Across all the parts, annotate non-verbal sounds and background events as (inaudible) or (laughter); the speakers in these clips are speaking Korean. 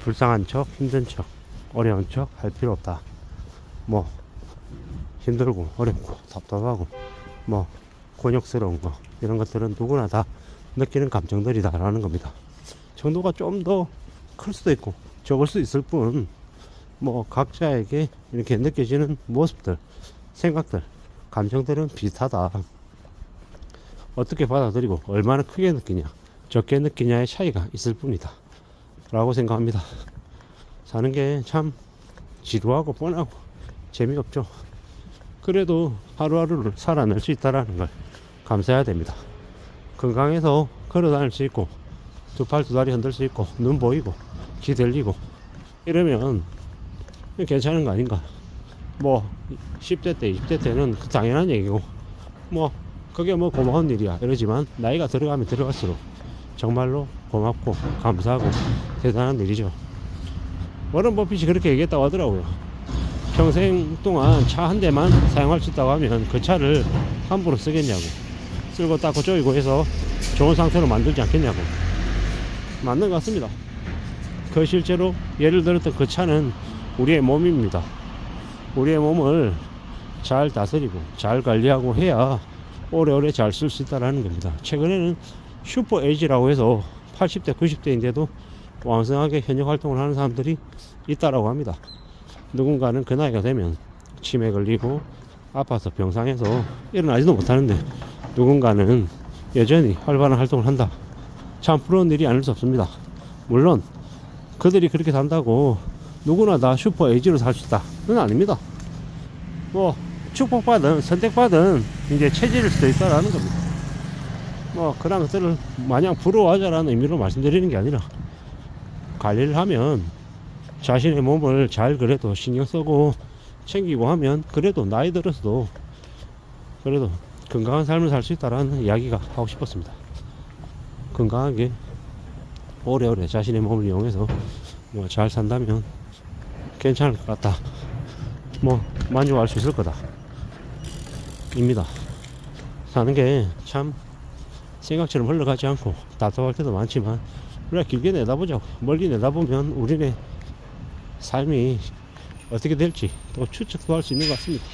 불쌍한 척, 힘든 척, 어려운 척 할 필요 없다. 뭐 힘들고 어렵고 답답하고 뭐 곤욕스러운 거 이런 것들은 누구나 다 느끼는 감정들이다라는 겁니다. 정도가 좀 더 클 수도 있고 적을 수 있을 뿐 뭐 각자에게 이렇게 느껴지는 모습들, 생각들, 감정들은 비슷하다. 어떻게 받아들이고 얼마나 크게 느끼냐, 적게 느끼냐의 차이가 있을 뿐이다. 라고 생각합니다. 사는 게 참 지루하고 뻔하고 재미없죠. 그래도 하루하루를 살아낼 수 있다라는 걸 감사해야 됩니다. 건강해서 걸어 다닐 수 있고 두 팔 두 다리 흔들 수 있고 눈 보이고 귀 들리고 이러면 괜찮은 거 아닌가 뭐 10대 때 20대 때는 그 당연한 얘기고 뭐 그게 뭐 고마운 일이야 이러지만 나이가 들어가면 들어갈수록 정말로 고맙고 감사하고 대단한 일이죠. 워런 버핏이 그렇게 얘기했다고 하더라고요. 평생 동안 차 한 대만 사용할 수 있다고 하면 그 차를 함부로 쓰겠냐고. 쓸고 닦고 쪼이고 해서 좋은 상태로 만들지 않겠냐고. 맞는 것 같습니다. 그 실제로 예를 들었던 그 차는 우리의 몸입니다. 우리의 몸을 잘 다스리고 잘 관리하고 해야 오래오래 잘 쓸 수 있다는 겁니다. 최근에는 슈퍼 에이지라고 해서 80대 90대인데도 왕성하게 현역 활동을 하는 사람들이 있다라고 합니다 누군가는 그 나이가 되면 치매 걸리고 아파서 병상에서 일어나지도 못하는데 누군가는 여전히 활발한 활동을 한다. 참 부러운 일이 아닐 수 없습니다. 물론 그들이 그렇게 산다고 누구나 다 슈퍼 에이지로 살 수 있다. 그건 아닙니다. 뭐 축복받은 선택받은 이제 체질일 수도 있다라는 겁니다. 뭐 그런 것들을 마냥 부러워하자라는 의미로 말씀드리는 게 아니라 관리를 하면 자신의 몸을 잘 그래도 신경 쓰고 챙기고 하면 그래도 나이 들어서도 그래도 건강한 삶을 살 수 있다라는 이야기가 하고 싶었습니다. 건강하게 오래오래 자신의 몸을 이용해서 뭐 잘 산다면 괜찮을 것 같다. 뭐 만족할 수 있을 거다. 입니다. 사는 게 참 생각처럼 흘러가지 않고 답답할 때도 많지만 우리가 길게 내다보자고 멀리 내다보면 우리네 삶이 어떻게 될지 또 추측도 할 수 있는 것 같습니다.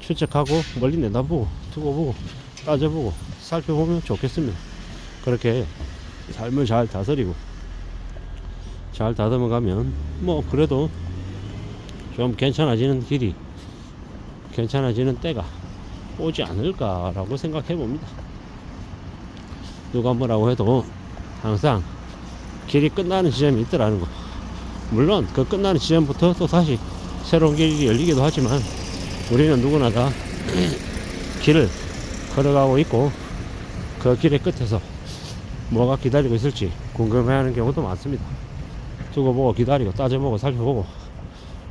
추측하고 멀리 내다보고 두고 보고 따져보고 살펴보면 좋겠습니다. 그렇게 삶을 잘 다스리고 잘 다듬어 가면 뭐 그래도 좀 괜찮아지는 길이 괜찮아지는 때가 오지 않을까라고 생각해 봅니다. 누가 뭐라고 해도 항상 길이 끝나는 지점이 있더라는 거. 물론 그 끝나는 지점부터 또 다시 새로운 길이 열리기도 하지만 우리는 누구나 다 (clears throat) 길을 걸어가고 있고 그 길의 끝에서 뭐가 기다리고 있을지 궁금해하는 경우도 많습니다. 두고 보고 기다리고 따져보고 살펴보고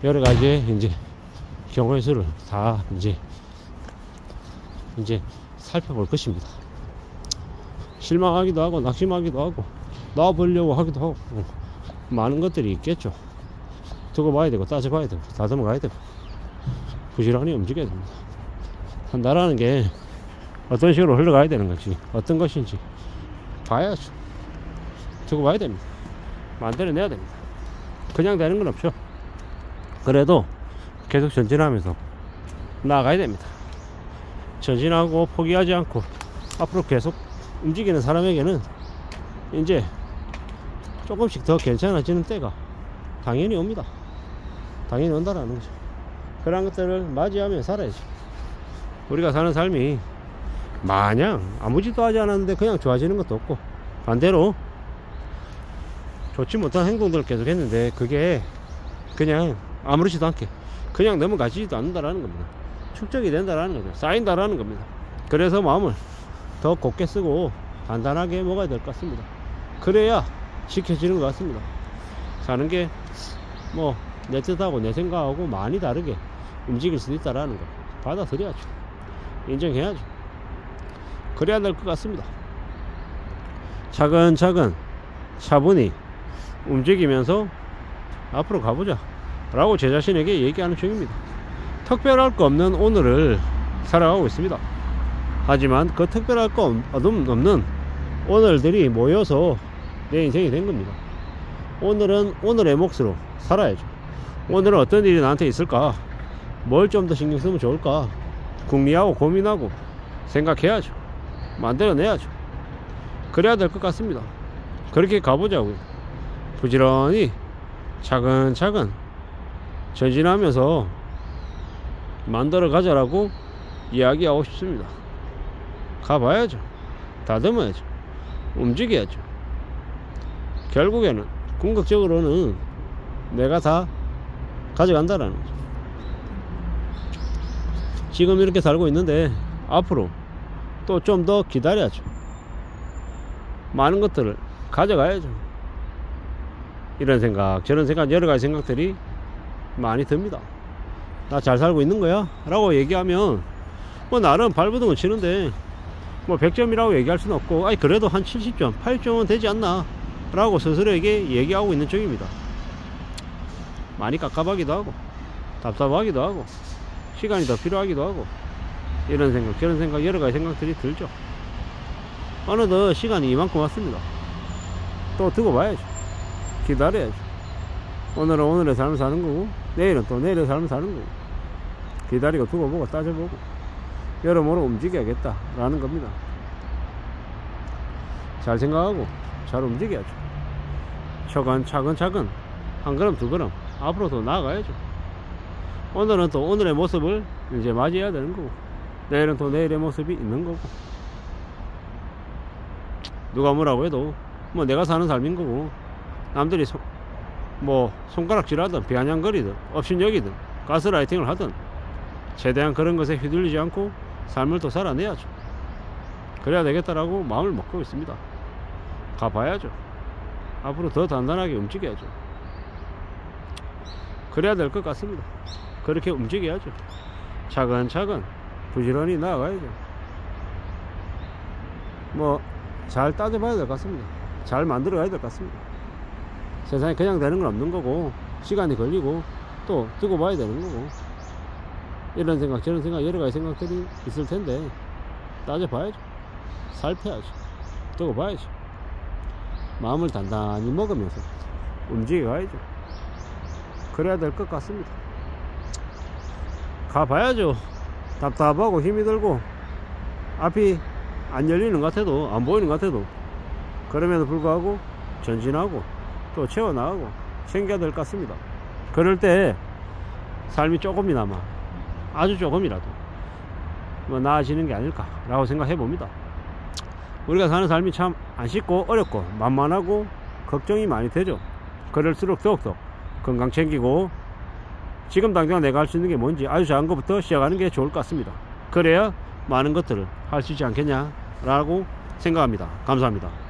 여러 가지의 이제 경우의 수를 다 이제 이제 살펴볼 것입니다. 실망하기도 하고 낙심하기도 하고 놔보려고 하기도 하고 많은 것들이 있겠죠. 두고 봐야 되고 따져봐야 되고 다듬어 가야 되고 부지런히 움직여야 됩니다. 한다라는 게 어떤 식으로 흘러가야 되는 건지 어떤 것인지 봐야죠. 두고 봐야 됩니다. 만들어내야 됩니다. 그냥 되는 건 없죠. 그래도 계속 전진하면서 나아가야 됩니다. 전진하고 포기하지 않고 앞으로 계속 움직이는 사람에게는 이제 조금씩 더 괜찮아지는 때가 당연히 옵니다. 당연히 온다라는 거죠. 그런 것들을 맞이하며 살아야죠. 우리가 사는 삶이 마냥 아무 짓도 하지 않았는데 그냥 좋아지는 것도 없고 반대로 좋지 못한 행동들을 계속 했는데 그게 그냥 아무렇지도 않게 그냥 넘어가지도 않는다라는 겁니다. 축적이 된다라는 거죠. 쌓인다라는 겁니다. 그래서 마음을 더 곱게 쓰고 단단하게 먹어야 될 것 같습니다. 그래야 지켜지는 것 같습니다. 사는 게 뭐 내 뜻하고 내 생각하고 많이 다르게 움직일 수도 있다라는 거 받아들여야죠. 인정해야죠. 그래야 될 것 같습니다. 차근차근 차분히 움직이면서 앞으로 가보자 라고 제 자신에게 얘기하는 중입니다. 특별할 거 없는 오늘을 살아가고 있습니다. 하지만 그 특별할 거 없는 오늘들이 모여서 내 인생이 된 겁니다. 오늘은 오늘의 몫으로 살아야죠. 오늘은 어떤 일이 나한테 있을까? 뭘 좀 더 신경 쓰면 좋을까? 궁리하고 고민하고 생각해야죠. 만들어내야죠. 그래야 될 것 같습니다. 그렇게 가보자고요. 부지런히 차근차근 전진하면서 만들어 가자라고 이야기하고 싶습니다 가봐야죠. 다듬어야죠. 움직여야죠. 결국에는 궁극적으로는 내가 다 가져간다라는 거죠. 지금 이렇게 살고 있는데 앞으로 또 좀 더 기다려야죠. 많은 것들을 가져가야죠. 이런 생각 저런 생각 여러 가지 생각들이 많이 듭니다. 나 잘 살고 있는 거야? 라고 얘기하면 뭐 나름 발버둥을 치는데 뭐 100점이라고 얘기할 수는 없고 아니 그래도 한 70점 80점은 되지 않나? 라고 스스로에게 얘기하고 있는 중입니다. 많이 깝깝하기도 하고 답답하기도 하고 시간이 더 필요하기도 하고 이런 생각 저런 생각 여러 가지 생각들이 들죠. 어느덧 시간이 이만큼 왔습니다. 또 두고 봐야죠. 기다려야죠. 오늘은 오늘의 삶을 사는 거고 내일은 또 내일의 삶을 사는 거고 기다리고 두고 보고 따져보고 여러모로 움직여야겠다. 라는 겁니다. 잘 생각하고 잘 움직여야죠. 차근 차근 차근. 한 걸음 두 걸음. 앞으로 더 나아가야죠. 오늘은 또 오늘의 모습을 이제 맞이해야 되는 거고 내일은 또 내일의 모습이 있는 거고. 누가 뭐라고 해도 뭐 내가 사는 삶인 거고 남들이 소, 뭐 손가락질 하든 비아냥거리든 업신여기든 가스라이팅을 하든 최대한 그런 것에 휘둘리지 않고 삶을 또 살아내야죠. 그래야 되겠다라고 마음을 먹고 있습니다. 가봐야죠. 앞으로 더 단단하게 움직여야죠. 그래야 될 것 같습니다. 그렇게 움직여야죠. 차근차근 부지런히 나아가야죠. 뭐 잘 따져봐야 될 것 같습니다. 잘 만들어 가야 될 것 같습니다. 세상에 그냥 되는 건 없는 거고 시간이 걸리고 또 두고 봐야 되는 거고 이런 생각 저런 생각 여러 가지 생각들이 있을 텐데 따져봐야죠. 살펴야죠. 두고 봐야죠. 마음을 단단히 먹으면서 움직여 가야죠. 그래야 될 것 같습니다. 가봐야죠. 답답하고 힘이 들고 앞이 안 열리는 것 같아도 안 보이는 것 같아도 그럼에도 불구하고 전진하고 또 채워나가고 챙겨야 될 것 같습니다. 그럴 때 삶이 조금이나마 아주 조금이라도 뭐 나아지는 게 아닐까 라고 생각해 봅니다. 우리가 사는 삶이 참 안 쉽고 어렵고 만만하고 걱정이 많이 되죠. 그럴수록 더욱더 건강 챙기고 지금 당장 내가 할 수 있는 게 뭔지 아주 작은 것부터 시작하는 게 좋을 것 같습니다. 그래야 많은 것들을 할 수 있지 않겠냐 라고 생각합니다. 감사합니다